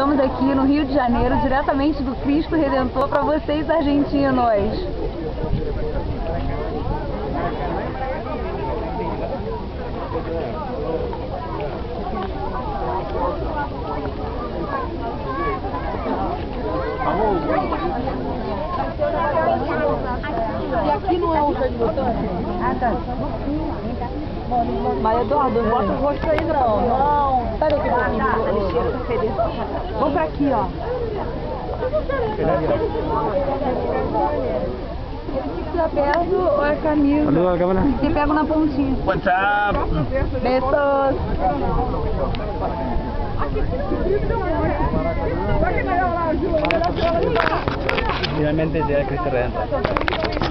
Estamos aqui no Rio de Janeiro, diretamente do Cristo Redentor, para vocês argentinos. E aqui não é o? Ah, tá. Mas Eduardo, não bota o rosto aí não. Não. Vamos pra aqui, ó. Ele fica perto ou é camisa? Você pega na pontinha. What's up? Besos. Finalmente llega Cristo Redentor.